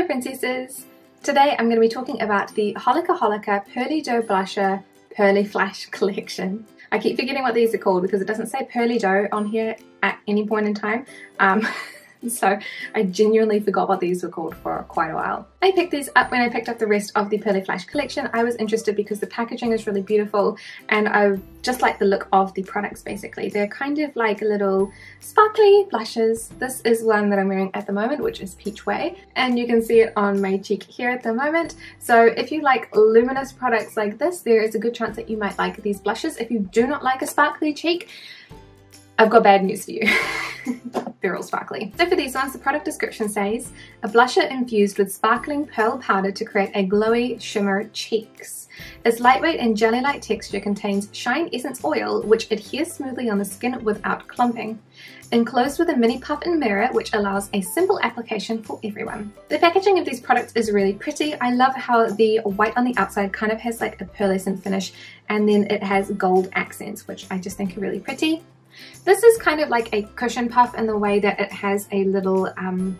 Hello princesses! Today I'm going to be talking about the Holika Holika Pearly Dough Blusher Pearly Flash collection. I keep forgetting what these are called because it doesn't say Pearly Dough on here at any point in time. Um, so I genuinely forgot what these were called for quite a while. I picked these up when I picked up the rest of the Pearly Flash collection. I was interested because the packaging is really beautiful and I just like the look of the products basically. They're kind of like little sparkly blushes. This is one that I'm wearing at the moment which is Peach Way and you can see it on my cheek here at the moment. So if you like luminous products like this there is a good chance that you might like these blushes. If you do not like a sparkly cheek I've got bad news for you. They're all sparkly. So for these ones, the product description says, a blusher infused with sparkling pearl powder to create a glowy shimmer cheeks. Its lightweight and jelly-like texture contains shine essence oil which adheres smoothly on the skin without clumping. Enclosed with a mini puff and mirror which allows a simple application for everyone. The packaging of these products is really pretty. I love how the white on the outside kind of has like a pearlescent finish and then it has gold accents which I just think are really pretty. This is kind of like a cushion puff in the way that it has a little um,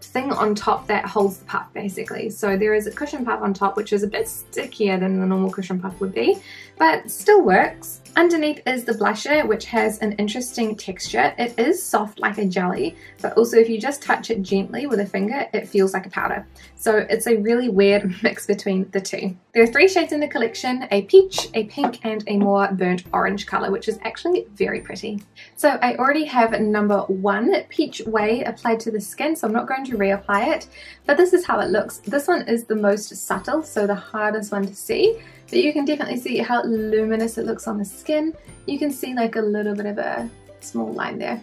thing on top that holds the puff basically. So there is a cushion puff on top which is a bit stickier than the normal cushion puff would be, but still works. Underneath is the blusher which has an interesting texture. It is soft like a jelly, but also if you just touch it gently with a finger, it feels like a powder. So it's a really weird mix between the two. There are three shades in the collection, a peach, a pink, and a more burnt orange color, which is actually very pretty. So I already have number one, Peach Way, applied to the skin, so I'm not going to reapply it, but this is how it looks. This one is the most subtle, so the hardest one to see, but you can definitely see how luminous it looks on the skin. You can see like a little bit of a small line there.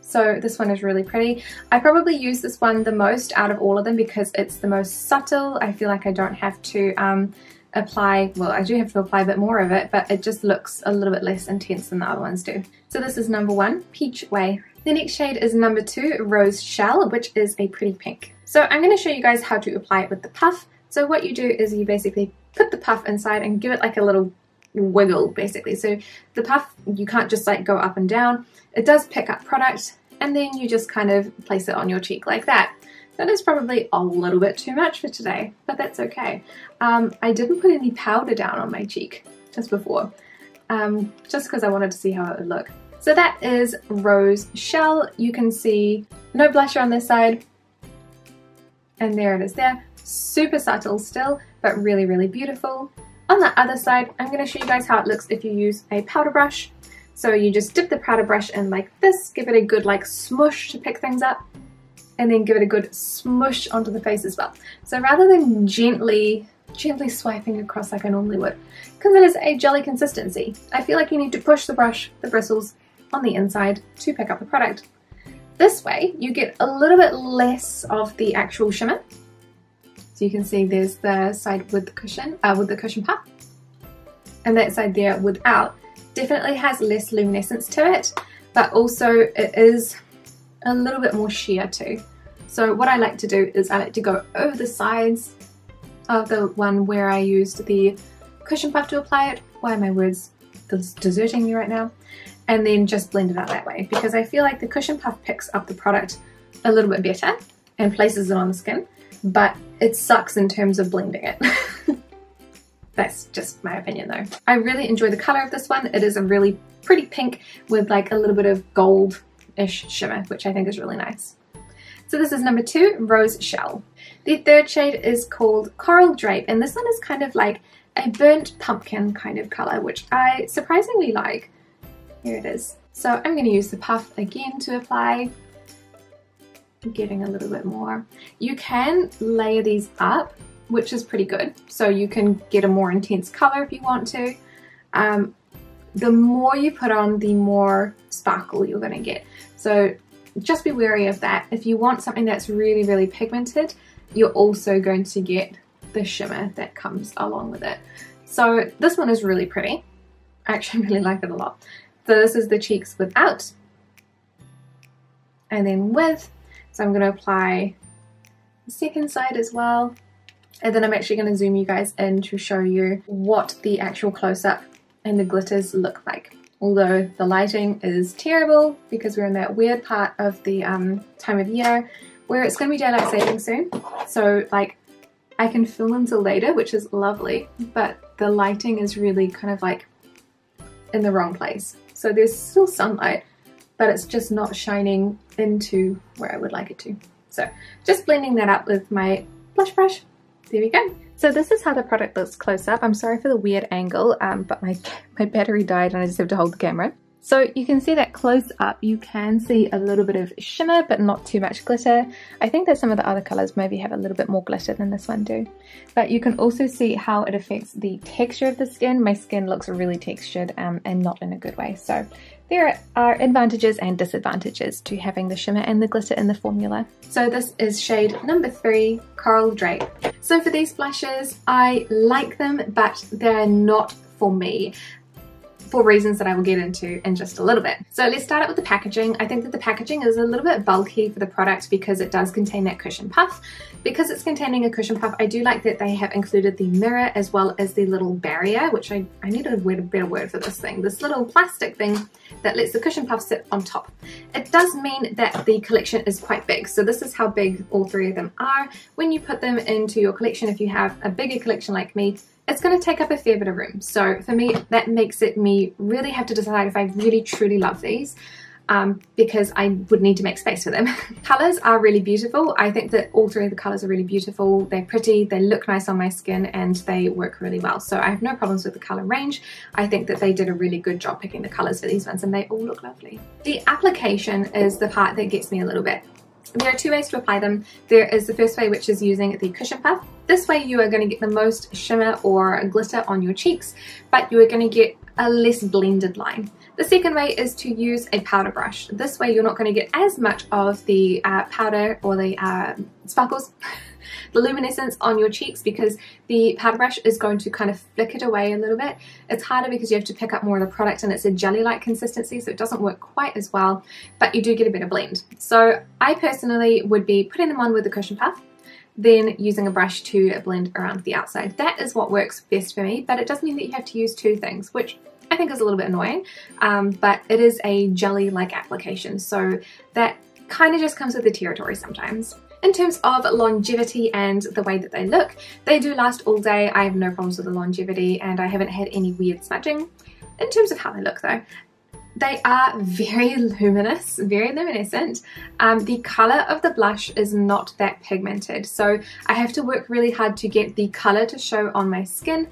So this one is really pretty. I probably use this one the most out of all of them because it's the most subtle. I feel like I don't have to um, apply, well I do have to apply a bit more of it, but it just looks a little bit less intense than the other ones do. So this is number one, Peach Way. The next shade is number two, Rose Shell, which is a pretty pink. So I'm going to show you guys how to apply it with the puff. So what you do is you basically put the puff inside and give it like a little wiggle basically. So the puff, you can't just like go up and down. It does pick up product and then you just kind of place it on your cheek like that. That is probably a little bit too much for today, but that's okay. Um, I didn't put any powder down on my cheek just before, um, just because I wanted to see how it would look. So that is Rose Shell. You can see no blusher on this side, and there it is there. Super subtle still, but really, really beautiful. On the other side, I'm going to show you guys how it looks if you use a powder brush. So you just dip the powder brush in like this, give it a good like smush to pick things up, and then give it a good smush onto the face as well. So rather than gently, gently swiping across like I normally would, because it is a jelly consistency, I feel like you need to push the brush, the bristles, on the inside to pick up the product. This way you get a little bit less of the actual shimmer so you can see there's the side with the cushion, uh, with the cushion puff. And that side there without definitely has less luminescence to it, but also it is a little bit more sheer too. So what I like to do is I like to go over the sides of the one where I used the cushion puff to apply it. Why my words deserting me right now? And then just blend it out that way because I feel like the cushion puff picks up the product a little bit better and places it on the skin but it sucks in terms of blending it. That's just my opinion though. I really enjoy the color of this one. It is a really pretty pink with like a little bit of gold-ish shimmer, which I think is really nice. So this is number two, Rose Shell. The third shade is called Coral Drape, and this one is kind of like a burnt pumpkin kind of color, which I surprisingly like. Here it is. So I'm going to use the puff again to apply getting a little bit more. You can layer these up, which is pretty good. So you can get a more intense color if you want to. Um, the more you put on, the more sparkle you're going to get. So just be wary of that. If you want something that's really, really pigmented, you're also going to get the shimmer that comes along with it. So this one is really pretty. I actually really like it a lot. So this is the cheeks without. And then with, so I'm going to apply the second side as well. And then I'm actually going to zoom you guys in to show you what the actual close-up and the glitters look like. Although the lighting is terrible because we're in that weird part of the um, time of year where it's going to be daylight saving soon. So like I can film until later, which is lovely, but the lighting is really kind of like in the wrong place. So there's still sunlight, but it's just not shining into where I would like it to. So just blending that up with my blush brush. There we go. So this is how the product looks close up. I'm sorry for the weird angle, um, but my, my battery died and I just have to hold the camera. So you can see that close up, you can see a little bit of shimmer, but not too much glitter. I think that some of the other colors maybe have a little bit more glitter than this one do. But you can also see how it affects the texture of the skin. My skin looks really textured um, and not in a good way. So there are advantages and disadvantages to having the shimmer and the glitter in the formula. So this is shade number three, Coral Drape. So for these blushes, I like them, but they're not for me for reasons that I will get into in just a little bit. So let's start out with the packaging. I think that the packaging is a little bit bulky for the product because it does contain that cushion puff. Because it's containing a cushion puff, I do like that they have included the mirror as well as the little barrier, which I, I need a better word for this thing, this little plastic thing that lets the cushion puff sit on top. It does mean that the collection is quite big. So this is how big all three of them are. When you put them into your collection, if you have a bigger collection like me, it's going to take up a fair bit of room. So for me, that makes it me really have to decide if I really truly love these. Um, because I would need to make space for them. colors are really beautiful. I think that all three of the colors are really beautiful. They're pretty, they look nice on my skin, and they work really well. So I have no problems with the color range. I think that they did a really good job picking the colors for these ones, and they all look lovely. The application is the part that gets me a little bit. There are two ways to apply them. There is the first way which is using the cushion puff. This way you are going to get the most shimmer or glitter on your cheeks, but you are going to get a less blended line. The second way is to use a powder brush. This way you're not going to get as much of the uh, powder or the uh, sparkles the luminescence on your cheeks because the powder brush is going to kind of flick it away a little bit. It's harder because you have to pick up more of the product and it's a jelly-like consistency so it doesn't work quite as well but you do get a better blend. So I personally would be putting them on with the cushion puff then using a brush to blend around the outside. That is what works best for me, but it does mean that you have to use two things, which I think is a little bit annoying, um, but it is a jelly-like application, so that kind of just comes with the territory sometimes. In terms of longevity and the way that they look, they do last all day. I have no problems with the longevity and I haven't had any weird smudging. In terms of how they look though, they are very luminous, very luminescent. Um, the colour of the blush is not that pigmented, so I have to work really hard to get the colour to show on my skin.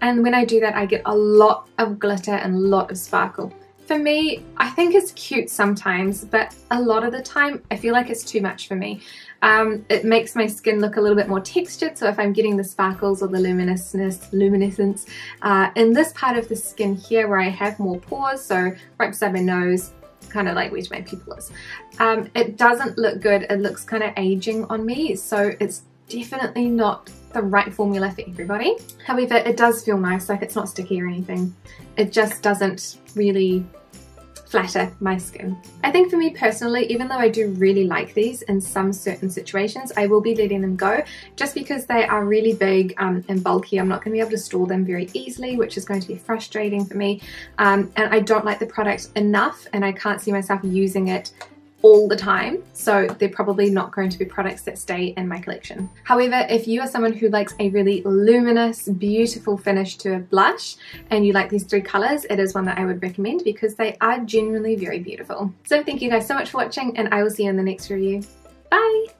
And when I do that, I get a lot of glitter and a lot of sparkle. For me, I think it's cute sometimes, but a lot of the time, I feel like it's too much for me. Um, it makes my skin look a little bit more textured, so if I'm getting the sparkles or the luminousness, luminescence uh, in this part of the skin here where I have more pores, so right beside my nose, kind of like where my pupil is, um, it doesn't look good. It looks kind of aging on me, so it's definitely not the right formula for everybody. However, it does feel nice, like it's not sticky or anything. It just doesn't really flatter my skin. I think for me personally, even though I do really like these in some certain situations, I will be letting them go just because they are really big um, and bulky. I'm not going to be able to store them very easily, which is going to be frustrating for me. Um, and I don't like the product enough and I can't see myself using it all the time so they're probably not going to be products that stay in my collection. However if you are someone who likes a really luminous beautiful finish to a blush and you like these three colours it is one that I would recommend because they are genuinely very beautiful. So thank you guys so much for watching and I will see you in the next review. Bye!